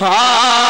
दुख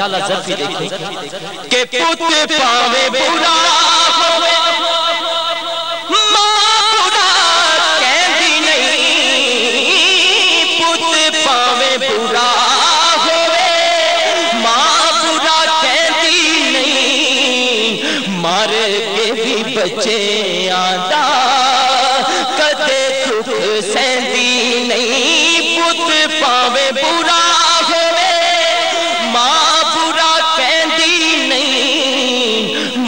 आला जर्फी देखो के पुत पावे बुरा।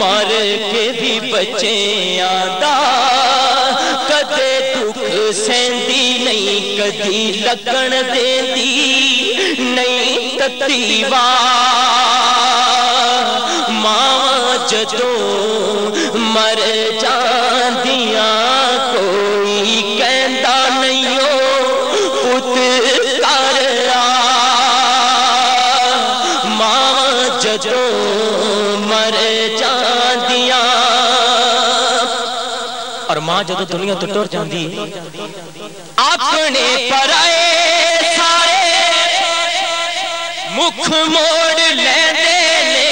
मार के भी बचे आदा। कदे दुख सेंदी नहीं, कदी लगन देती नहीं ततीवा माँ जदों मर जांदिया माँ जो दुनिया तो टुर जाती। अपने पराए सारे मुख मोड़ लेंदे ने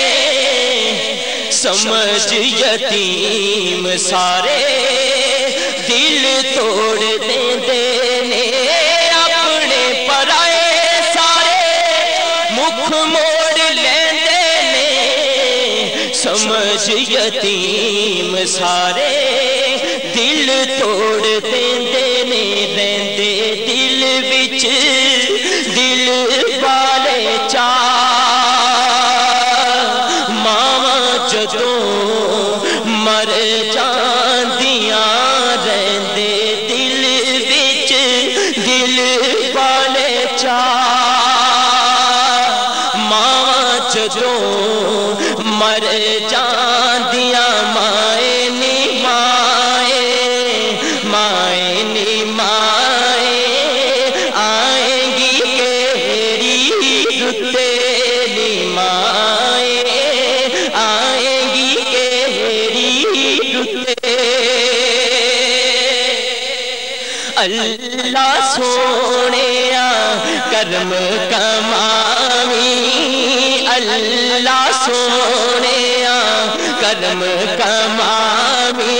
समझ यतीम सारे दिल तोड़ समझ यतीम सारे। दिल तोड़ देंदे ने रहंदे दिल विच। माए नी माए, आएँगी केरी रुते नी माए, आएँगी केरी रुते अल्लाह सोने कर्म कमावी, अल्लाह सोने कर्म कमावी।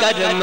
कर्म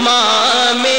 मां मे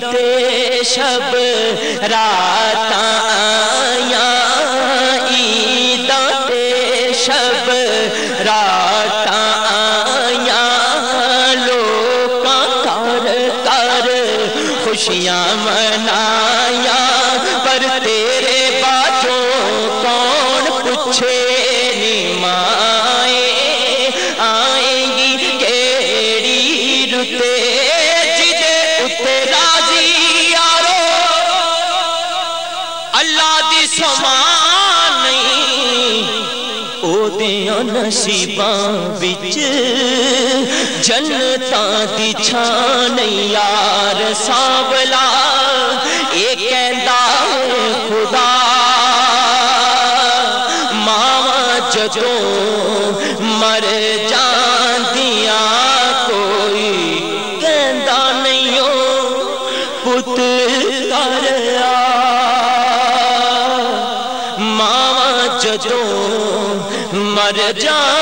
ते शब रातां आया ते शब रातां आया लोकां कर खुशियाँ मनाया। पर तेरे बाजों कौन पूछे नी माए आएगी केड़ी रुते। समान नहीं नसीबा बिच जन्नतां दी छान यार सावला। एक खुदा मावा जदों मर जांदियाँ